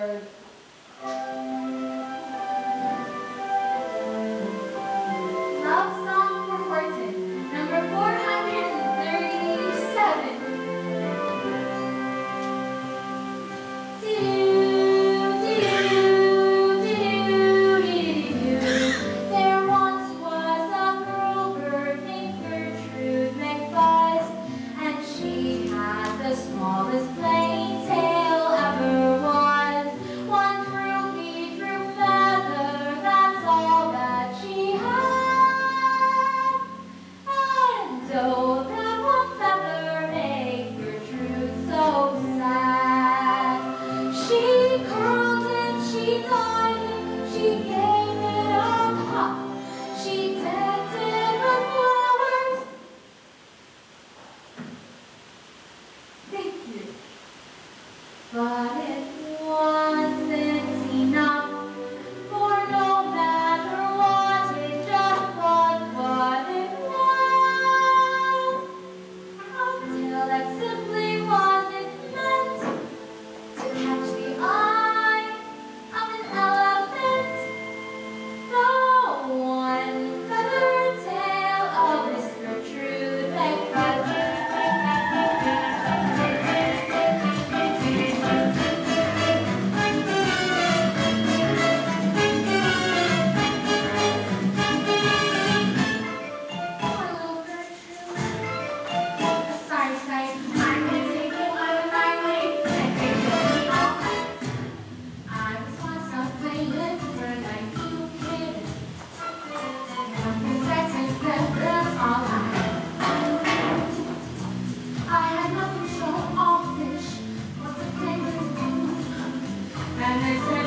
for Vale. and they say